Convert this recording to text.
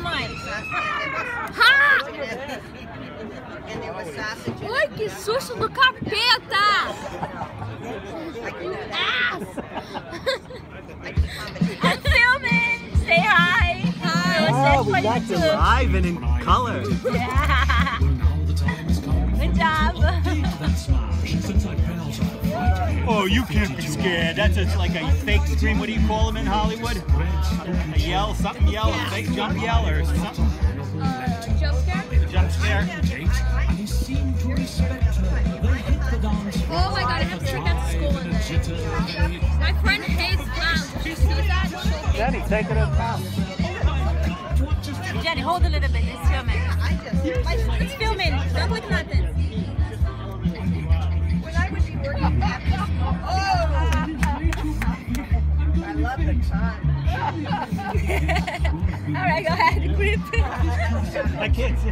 mãe? Ha! Ai, que susto do capeta! I'm filming! Say hi! Hi! Oh, we got you live and in color. Yeah. Oh, you can't be scared. That's a, like a fake scream. What do you call them in Hollywood? A yell, something yell, a fake jump yell, or something. Uh, jump scare? Jump scare. Oh my god, I have to take that to school one day. My friend hates clowns. If she sees that, Jenny, take it up now. Jenny, hold a little bit. It's filming. It's filming. Love the time. All right, go ahead. Grip. I can't see.